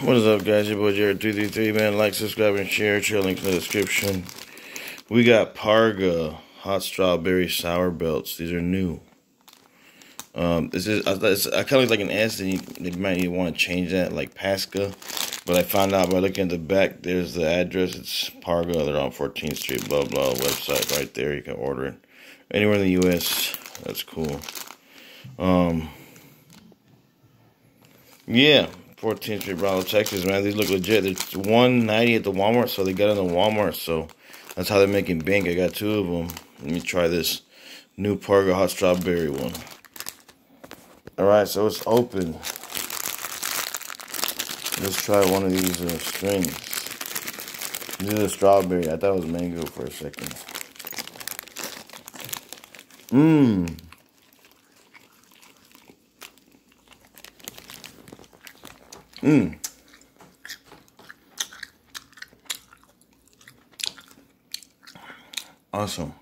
What is up, guys? Your boy Jarred233, man. Like, subscribe, and share. Share link in the description. We got Parga hot strawberry sour belts. These are new. Um, this is I, I kind of like an S, and you, you might even want to change that, like Pasca. But I found out by looking at the back, there's the address. It's Parga. They're on 14th Street, blah blah website right there. You can order it anywhere in the U.S. That's cool. Um, yeah, 14th Street, Broward, Texas, man. These look legit. It's 190 at the Walmart, so they got in the Walmart. So that's how they're making bank. I got two of them. Let me try this new Parga hot strawberry one. All right, so it's open. Let's try one of these uh, strings. This is a strawberry. I thought it was mango for a second. Mmm. Mmm. Awesome.